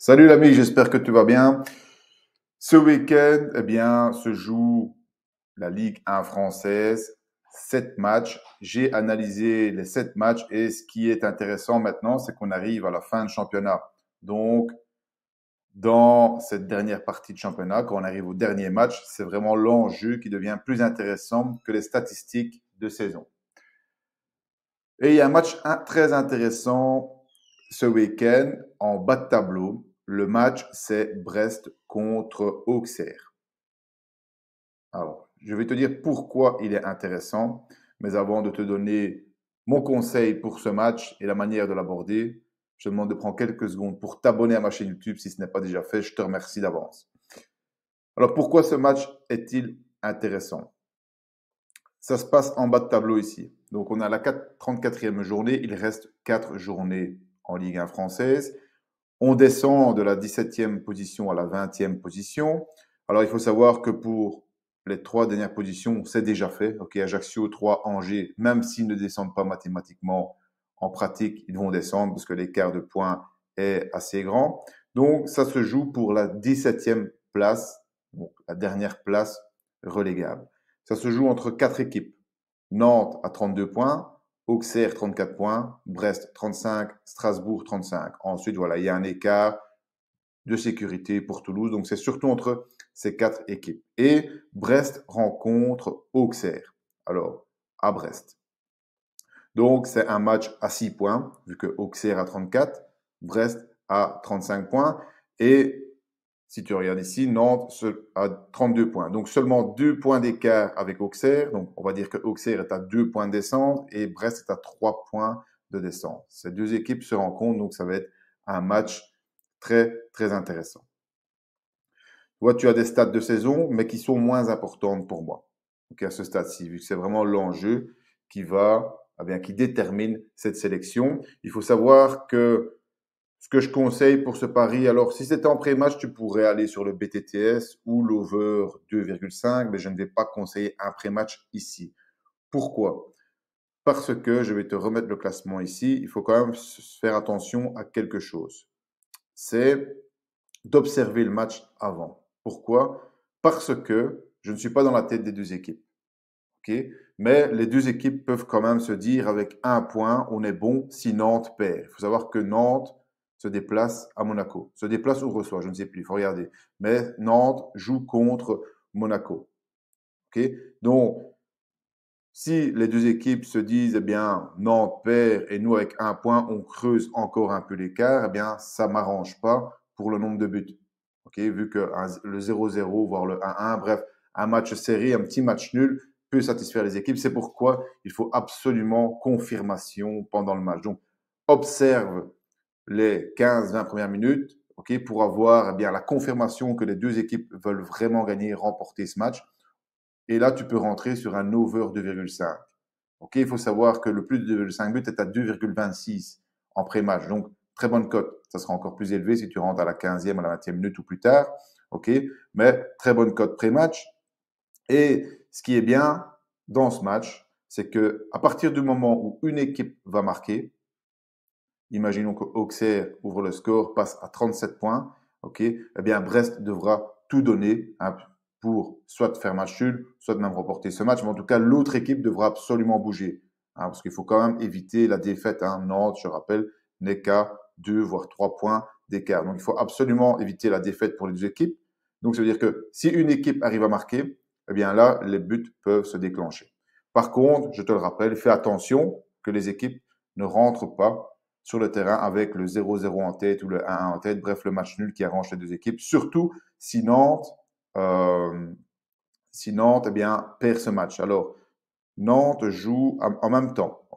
Salut l'ami, j'espère que tu vas bien. Ce week-end, eh bien, se joue la Ligue 1 française. Sept matchs. J'ai analysé les sept matchs et ce qui est intéressant maintenant, c'est qu'on arrive à la fin de championnat. Donc, dans cette dernière partie de championnat, quand on arrive au dernier match, c'est vraiment l'enjeu qui devient plus intéressant que les statistiques de saison. Et il y a un match très intéressant ce week-end en bas de tableau. Le match, c'est Brest contre Auxerre. Alors, je vais te dire pourquoi il est intéressant, mais avant de te donner mon conseil pour ce match et la manière de l'aborder, je te demande de prendre quelques secondes pour t'abonner à ma chaîne YouTube si ce n'est pas déjà fait. Je te remercie d'avance. Alors, pourquoi ce match est-il intéressant? Ça se passe en bas de tableau ici. Donc, on a la 34e journée. Il reste 4 journées en Ligue 1 française. On descend de la 17e position à la 20e position. Alors, il faut savoir que pour les trois dernières positions, c'est déjà fait. OK, Ajaccio, 3, Angers, même s'ils ne descendent pas mathématiquement, en pratique, ils vont descendre parce que l'écart de points est assez grand. Donc, ça se joue pour la 17e place, donc la dernière place relégable. Ça se joue entre quatre équipes. Nantes à 32 points, Auxerre 34 points, Brest 35, Strasbourg 35. Ensuite, voilà, il y a un écart de sécurité pour Toulouse. Donc, c'est surtout entre ces quatre équipes. Et Brest rencontre Auxerre. Alors, à Brest. Donc, c'est un match à 6 points, vu que Auxerre a 34, Brest a 35 points. Et si tu regardes ici, Nantes a 32 points. Donc, seulement 2 points d'écart avec Auxerre. Donc, on va dire que Auxerre est à 2 points de descente et Brest est à 3 points de descente. Ces deux équipes se rencontrent, donc ça va être un match très, très intéressant. Tu tu as des stats de saison, mais qui sont moins importantes pour moi. Donc, à ce stade-ci, vu que c'est vraiment l'enjeu qui va eh bien, qui détermine cette sélection. Il faut savoir que ce que je conseille pour ce pari, alors si c'était en pré-match, tu pourrais aller sur le BTTS ou l'over 2,5, mais je ne vais pas conseiller un pré-match ici. Pourquoi? Parce que je vais te remettre le classement ici. Il faut quand même faire attention à quelque chose. C'est d'observer le match avant. Pourquoi? Parce que je ne suis pas dans la tête des deux équipes. Mais les deux équipes peuvent quand même se dire avec un point, on est bon si Nantes perd. Il faut savoir que Nantes se déplace à Monaco. Se déplace ou reçoit, je ne sais plus, il faut regarder. Mais Nantes joue contre Monaco. OK? Donc, si les deux équipes se disent, eh bien, Nantes perd et nous, avec un point, on creuse encore un peu l'écart, eh bien, ça ne m'arrange pas pour le nombre de buts. OK? Vu que le 0-0, voire le 1-1, bref, un match serré, un petit match nul, peut satisfaire les équipes. C'est pourquoi il faut absolument confirmation pendant le match. Donc, observe les 15-20 premières minutes ok, pour avoir eh bien, la confirmation que les deux équipes veulent vraiment gagner, remporter ce match. Et là, tu peux rentrer sur un over 2,5. Ok, il faut savoir que le plus de 2,5 buts est à 2,26 en pré-match. Donc, très bonne cote. Ça sera encore plus élevé si tu rentres à la 15e, à la 20e minute ou plus tard. Ok, mais très bonne cote pré-match. Et ce qui est bien dans ce match, c'est que à partir du moment où une équipe va marquer, imaginons que Auxerre ouvre le score, passe à 37 points, eh bien Brest devra tout donner hein, pour soit faire match nul, soit même remporter ce match, mais en tout cas l'autre équipe devra absolument bouger, hein, parce qu'il faut quand même éviter la défaite. Hein. Nantes, je rappelle, n'est qu'à 2 voire 3 points d'écart. Donc il faut absolument éviter la défaite pour les deux équipes. Donc ça veut dire que si une équipe arrive à marquer, eh bien là, les buts peuvent se déclencher. Par contre, je te le rappelle, fais attention que les équipes ne rentrent pas sur le terrain avec le 0-0 en tête ou le 1-1 en tête, bref, le match nul qui arrange les deux équipes, surtout si Nantes, euh, si Nantes eh bien, perd ce match. Alors, Nantes joue en même temps.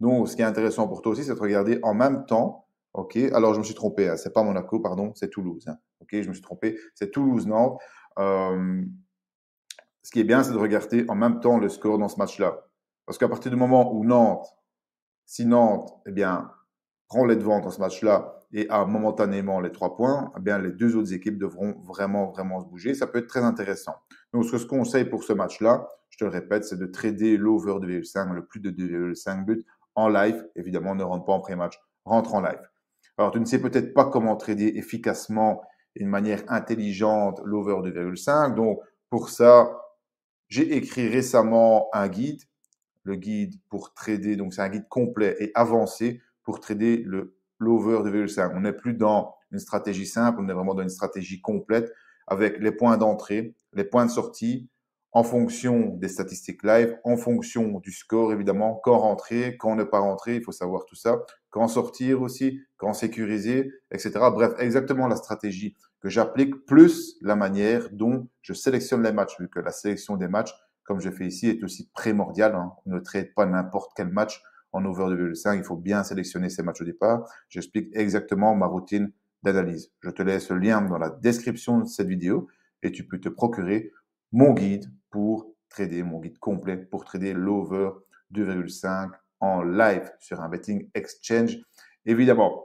Donc, ce qui est intéressant pour toi aussi, c'est de regarder en même temps. ok? Alors, je me suis trompé, hein, c'est pas Monaco, pardon, c'est Toulouse. Hein, ok? Je me suis trompé, c'est Toulouse-Nantes. Euh, ce qui est bien, c'est de regarder en même temps le score dans ce match-là. Parce qu'à partir du moment où Nantes, si Nantes, eh bien, prend les devants dans ce match-là et a momentanément les trois points, eh bien, les deux autres équipes devront vraiment, vraiment se bouger. Ça peut être très intéressant. Donc, ce que je conseille pour ce match-là, je te le répète, c'est de trader l'over 2,5, le plus de 2,5 buts en live. Évidemment, ne rentre pas en pré-match, rentre en live. Alors, tu ne sais peut-être pas comment trader efficacement et de manière intelligente l'over 2,5. Donc, pour ça, j'ai écrit récemment un guide, le guide pour trader. Donc, c'est un guide complet et avancé pour trader le l'over 2,5. On n'est plus dans une stratégie simple, on est vraiment dans une stratégie complète avec les points d'entrée, les points de sortie, en fonction des statistiques live, en fonction du score évidemment, quand rentrer, quand ne pas rentrer, il faut savoir tout ça, quand sortir aussi, quand sécuriser, etc. Bref, exactement la stratégie que j'applique, plus la manière dont je sélectionne les matchs, vu que la sélection des matchs, comme je fais ici, est aussi primordiale. Hein. On ne traite pas n'importe quel match en over 2,5, il faut bien sélectionner ces matchs au départ. J'explique exactement ma routine d'analyse. Je te laisse le lien dans la description de cette vidéo et tu peux te procurer mon guide pour trader, mon guide complet pour trader l'over 2,5 en live sur un betting exchange, évidemment.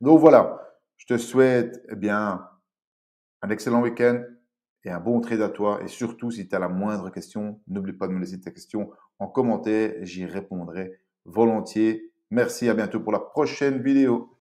Donc voilà, je te souhaite eh bien un excellent week-end et un bon trade à toi. Et surtout, si tu as la moindre question, n'oublie pas de me laisser ta question en commentaire. J'y répondrai volontiers. Merci, à bientôt pour la prochaine vidéo.